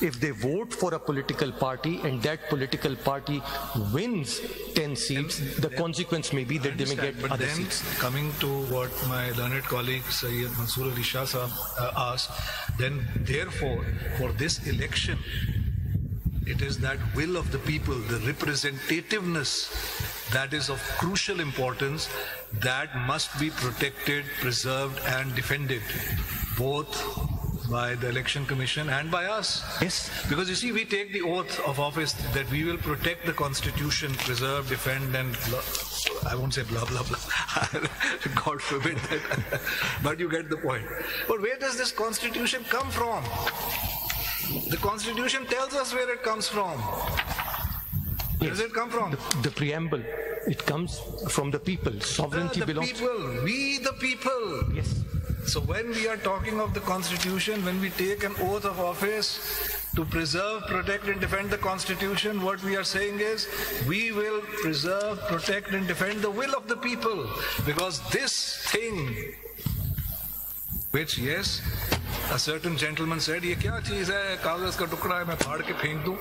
If they vote for a political party and that political party wins 10 seats, the consequence may be that they may get but other then seats. coming to what my learned colleague Syed Mansoor Ali Shah uh, asked, then therefore for this election, it is that will of the people, the representativeness that is of crucial importance that must be protected, preserved and defended both by the election commission and by us. Yes. Because you see, we take the oath of office that we will protect the constitution, preserve, defend, and blah, I won't say blah blah blah. God forbid that. but you get the point. But where does this constitution come from? The constitution tells us where it comes from. Where does it come from? The preamble, it comes from the people. Sovereignty the belongs. The people, we the people. Yes. So when we are talking of the Constitution, when we take an oath of office to preserve, protect and defend the Constitution, what we are saying is we will preserve, protect and defend the will of the people. Because this thing, which yes, a certain gentleman said, ये क्या चीज है कागज का टुकड़ा है मैं फाड़ के फेंक दूं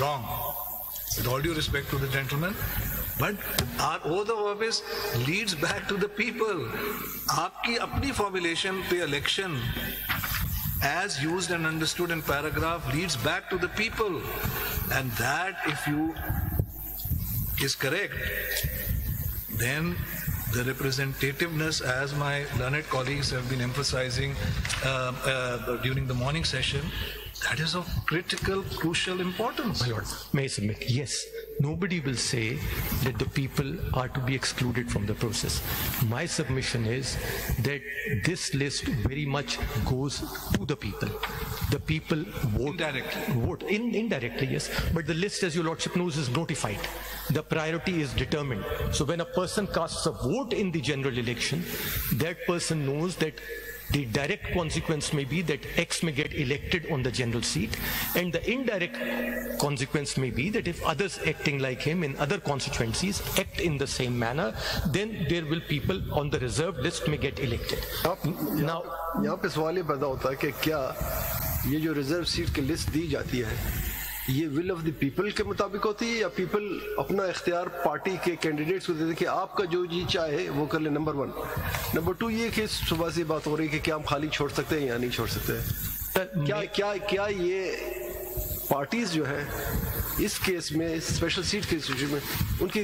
wrong with all due respect to the gentleman but our oath of office leads back to the people आपकी अपनी formulation पे election as used and understood in paragraph leads back to the people and that if you is correct then the representativeness, as my learned colleagues have been emphasizing uh, uh, during the morning session, that is of critical, crucial importance. My lord, may I submit? Yes. Nobody will say that the people are to be excluded from the process. My submission is that this list very much goes to the people. The people vote. Indirectly. Vote. In, indirectly, yes. But the list, as your lordship knows, is notified. The priority is determined. So when a person casts a vote in the general election, that person knows that the direct consequence may be that X may get elected on the general seat, and the indirect consequence may be that if others acting like him in other constituencies act in the same manner, then there will people on the reserved list may get elected. Now, यहाँ पे सवाल ये पैदा होता है कि क्या ये जो रिजर्व सीट की लिस्ट दी जाती है ये विल ऑफ़ द पीपल के मुताबिक होती है या पीपल अपना इख्तियार पार्टी के कैंडिडेट्स को देते हैं कि आपका जो जी चाहे वो कर ले नंबर वन नंबर टू ये कि सुबह से बात हो रही है कि क्या हम खाली छोड़ सकते हैं या नहीं छोड़ सकते हैं? क्या क्या क्या ये पार्टीज़ जो है इस केस में स्पेशल सीट के सिचुएशन में उनकी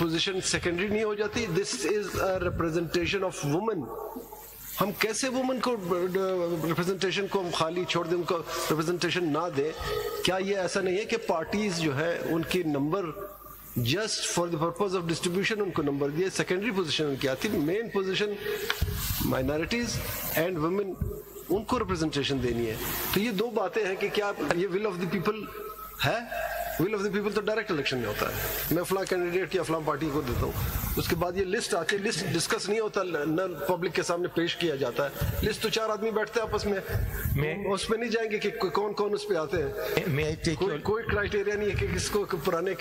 पोजीशन सेकेंडरी नहीं हो जाती? This is a representation of women हम कैसे वुमेन को रिप्रेजेंटेशन को हम खाली छोड़ दें, उनको रिप्रेजेंटेशन ना दें? क्या ये ऐसा नहीं है कि पार्टीज़ जो है, उनकी number just for the purpose of distribution उनको नंबर दिए सेकेंडरी पोजीशन उनकी आती main position minorities and women उनको रिप्रेजेंटेशन देनी है। तो ये दो बातें हैं कि क्या ये विल ऑफ़ द पीपल है? विल ऑफ़ द पीपल तो डायरेक्ट इलेक्शन में होता है। मैं फला कैंडिडेट या फला पार्टी को देता हूँ। उसके बाद ये लिस्ट आती है लिस्ट डिस्कस नहीं होता न पब्लिक के सामने पेश किया जाता है लिस्ट तो चार आदमी बैठते हैं आपस में मैं- उस पर नहीं जाएँगे कि कौन कौन उस पर आते हैं I take कोई कोई क्राइटेरिया नहीं है कि किसको पुराने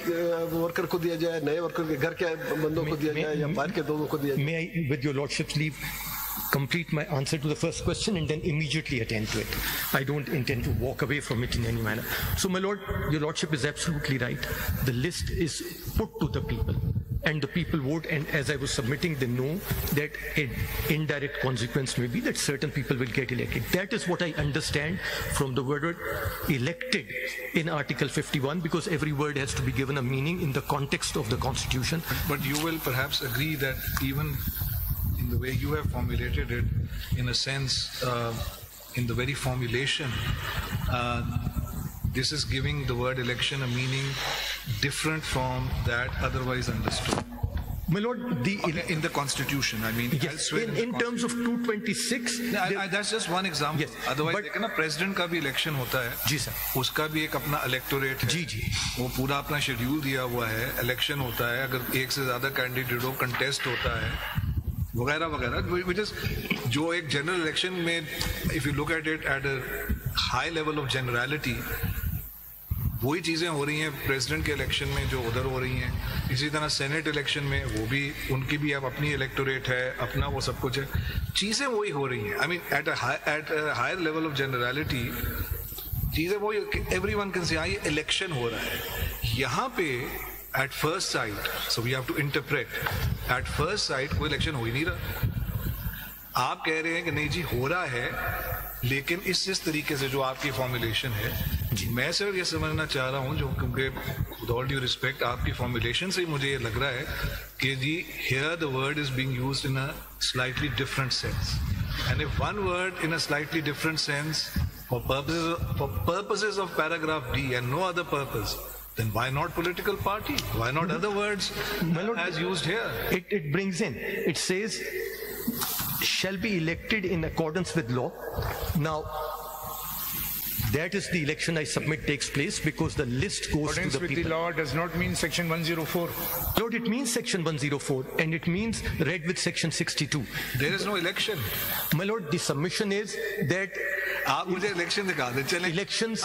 वर्कर को दिया जाए नए वर्कर के घर के बंदों को दिया जाए या बाहर के लोगों को दिया जाए I, with your lordship's complete my answer to the first question and then immediately attend to it. I don't intend to walk away from it in any manner. So, my lord, your lordship is absolutely right. The list is put to the people. And the people vote, and as I was submitting, they know that an indirect consequence may be that certain people will get elected. That is what I understand from the word elected in Article 51, because every word has to be given a meaning in the context of the Constitution. But you will perhaps agree that even in the way you have formulated it, in a sense, uh, in the very formulation, uh, this is giving the word election a meaning different from that otherwise understood. My lord, the In in, the Constitution, I mean, Yes, in, the in terms of 226, No, I, there- I, that's just one example. Yes, Otherwise, but- देखो ना president का भी election होता है जी sir उसका भी एक अपना इलेक्टोरेट है जी, जी। वो पूरा अपना शेड्यूल दिया हुआ है इलेक्शन होता है अगर एक से ज़्यादा कैंडिडेट हो कंटेस्ट होता है वगैरह वगैरह विच इज़ जो एक जनरल इलेक्शन में if you look at it at a high level of generality वही चीज़ें हो रही हैं, प्रेसिडेंट के इलेक्शन में जो उधर हो रही हैं। इसी तरह सेनेट इलेक्शन में वो भी, उनकी भी अब अपनी इलेक्टोरेट है, अपना वो सब कुछ है। चीज़ें वही हो रही हैं। I mean at at higher level of generality चीज़ें वही everyone can say election हो रहा है। यहाँ पे at first sight so we have to interpret at first sight कोई इलेक्शन हो ही नहीं रहा। आप कह रहे हैं कि नहीं जी, हो रहा है, लेकिन इस इस तरीके से जो आपकी फॉर्मुलेशन है जी। मैं सर ये समझना चाह रहा हूँ जो क्योंकि विद ऑल ड्यू रिस्पेक्ट आपकी फॉर्मुलेशन से ही मुझे ये लग रहा है कि जी here the word is being used in a slightly different sense and if one word in a slightly different sense for purposes of paragraph D and no other purpose then why not political party? Why not other words My Lord, as used here? it it brings in it says shall be elected in accordance with law. Now that is the election I submit takes place because the list goes Accordance to the with people. the law does not mean section 104. Lord, it means section 104 and it means read with section 62. There is no election. My lord, the submission is that आप मुझे election दिखा दे चले elections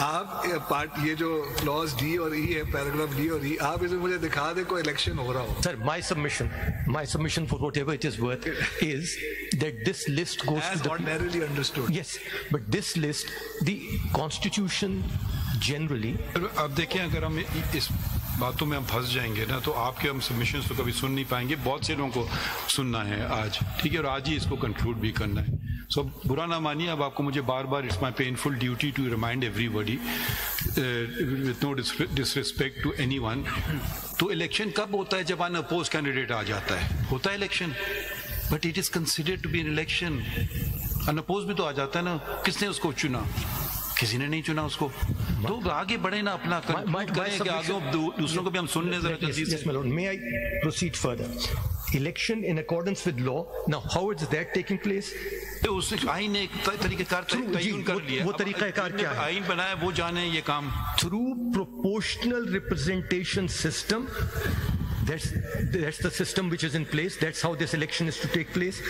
आप ये part ये जो clause D और ई है पैराग्राफ डी और ई आप इसे मुझे दिखा दे कोई इलेक्शन हो रहा हो Sir, my submission, my submission for whatever it is worth is that this list goes as to the ordinarily understood. Yes, but this list, the constitution generally, अब देखिए अगर हम इस बातों में हम फंस जाएँगे ना तो आपके हम सबमिशन तो कभी सुन नहीं पाएँगे। बहुत से लोगों को सुनना है आज ठीक है? और आज ही इसको कंक्लूड भी करना है। सो so, बुरा ना मानिए अब आपको मुझे बार बार it's my painful duty to remind everybody with no disrespect to any one तो इलेक्शन कब होता है? जब अन अपोज कैंडिडेट आ जाता है। होता है election but it is considered to be an election unopposed भी तो आ जाता है ना। किसने उसको चुना? किसी ने नहीं चुना उसको। तो आगे बढ़े ना अपना। कर, my, my, my आगे दूसरों को भी हम सुनने मे election in accordance with law now how is that taking place उस आइन ने तरीके कर लिया। वो तरीका कार क्या है? आइन बनाया वो जाने ये काम। Through proportional representation system That's, that's the system which is in place. That's how this election is to take place.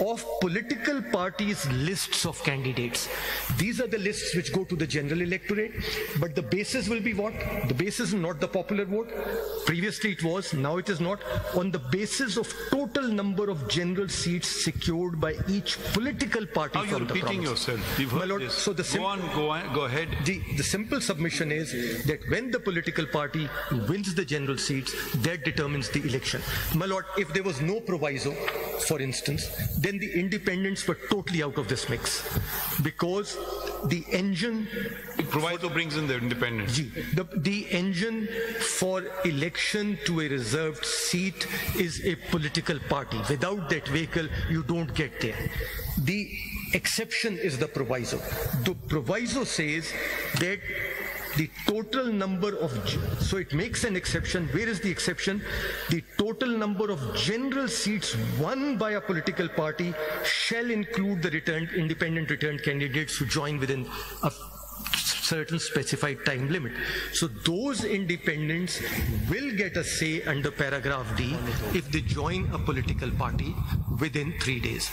Of political parties' lists of candidates. These are the lists which go to the general electorate. But the basis will be what? The basis is not the popular vote. Previously it was, now it is not. On the basis of total number of general seats secured by each political party Now from the repeating yourself. My heard lord, this. so the go on, go on, go ahead. the, the simple submission is that when the political party wins the general seats, that determines the election. My lord, if there was no proviso, for instance, then the independents were totally out of this mix. Because the engine, The Proviso brings in the independents. Ji, the, the engine for election to a reserved seat is a political party. Without that vehicle, you don't get there. The exception is the proviso. The proviso says that the total number of, so it makes an exception. Where is the exception? The total number of general seats won by a political party shall include the returned, independent returned candidates who join within a certain specified time limit. So those independents will get a say under paragraph D if they join a political party within three days.